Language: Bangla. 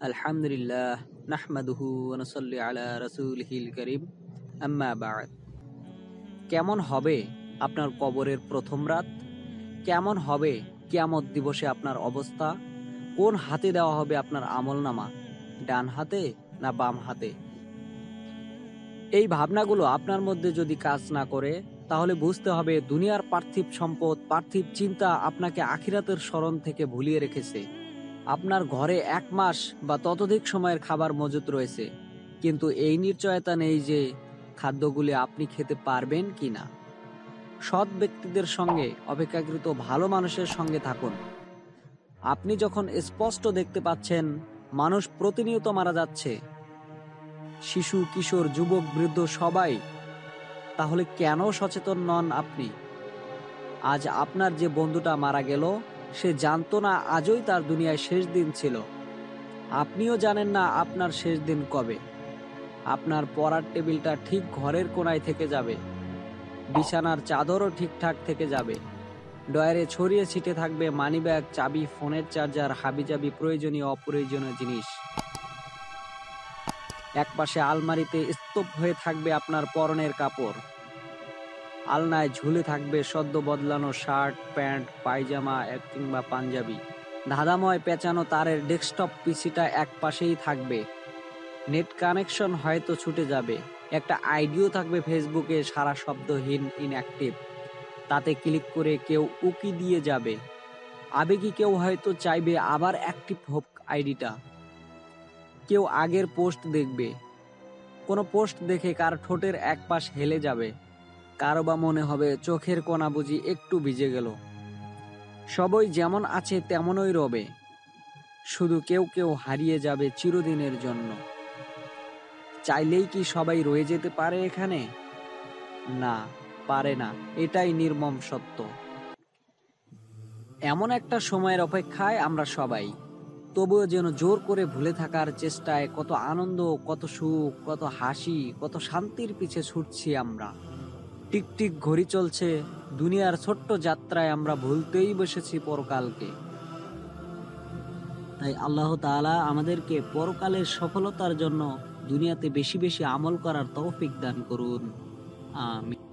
আলহামদুলিল্লাহ, নাহমাদুহু আলা রাসূলিহিল কারীম। আম্মা বা'দ। কেমন হবে আপনার কবরের প্রথম রাত? কেমন হবে কিয়ামত দিবসে আপনার অবস্থা? কোন হাতে দেওয়া হবে আপনার আমলনামা? ডান হাতে না বাম হাতে? এই ভাবনাগুলো আপনার মধ্যে যদি কাজ না করে, তাহলে বুঝতে হবে দুনিয়ার পার্থিব সম্পদ, পার্থিব চিন্তা আপনাকে আখিরাতের স্মরণ থেকে ভুলিয়ে রেখেছে। আপনার ঘরে এক মাস বা ততোধিক সময়ের খাবার মজুত রয়েছে। কিন্তু এই নিশ্চয়তা নেই যে খাদ্যগুলি আপনি খেতে পারবেন কি না সৎ ব্যক্তিদের সঙ্গে অপেক্ষাকৃত ভালো মানুষের সঙ্গে থাকুন। আপনি যখন স্পষ্ট দেখতে পাচ্ছেন, মানুষ প্রতিনিয়ত মারা যাচ্ছে। শিশু, কিশোর, যুবক, বৃদ্ধ সবাই, তাহলে কেন সচেতন নন আপনি? আজ আপনার যে বন্ধুটা মারা গেল সে জানতো না আজই তার দুনিয়ায় শেষ দিন ছিল। আপনিও জানেন না আপনার শেষ দিন কবে। আপনার পড়ার টেবিলটা ঠিক ঘরের কোনায় থেকে যাবে। বিছানার চাদরও ঠিকঠাক থেকে যাবে। ডয়ারে ছড়িয়ে ছিটে থাকবে মানিব্যাগ, চাবি, ফোনের চার্জার, হাবিজাবি প্রয়োজনীয়, অপ্রয়োজনীয় জিনিস। একপাশে আলমারিতে স্তূপ হয়ে থাকবে আপনার পরনের কাপড়। আলনায় ঝুলে থাকবে সদ্য বদলানো শার্ট, প্যান্ট, পায়জামা, এক কিংবা পাঞ্জাবি। ধাঁধাময় পেঁচানো তারের ডেস্কটপ পিসিটা এক পাশেই থাকবে। নেট কানেকশন হয়তো ছুটে যাবে। একটা আইডিও থাকবে ফেসবুকে সারা শব্দহীন ইনঅ্যাক্টিভ। তাতে ক্লিক করে কেউ উকি দিয়ে যাবে। আবেগী কেউ হয়তো চাইবে আবার অ্যাক্টিভ হোক আইডিটা। কেউ আগের পোস্ট দেখবে। কোনো পোস্ট দেখে কার ঠোঁটের এক পাশ হেলে যাবে। কারও বা মনে হবে চোখের কোনা বুঝি একটু ভিজে গেল। সবই যেমন আছে তেমনই রবে। শুধু কেউ কেউ হারিয়ে যাবে চিরদিনের জন্য। চাইলেই কি সবাই রয়ে যেতে পারে এখানে? না, পারে না, এটাই নির্মম সত্য। এমন একটা সময়ের অপেক্ষায় আমরা সবাই। তবুও যেন জোর করে ভুলে থাকার চেষ্টায় কত আনন্দ, কত সুখ, কত হাসি, কত শান্তির পিছে ছুটছি আমরা। টিকটিক ঘড়ি চলছে, দুনিয়ার ছোট্ট যাত্রায় আমরা ভুলতেই বসেছি পরকালকে। তাই আল্লাহ তালা আমাদেরকে পরকালের সফলতার জন্য দুনিয়াতে বেশি বেশি আমল করার তৌফিক দান করুন। আমিন।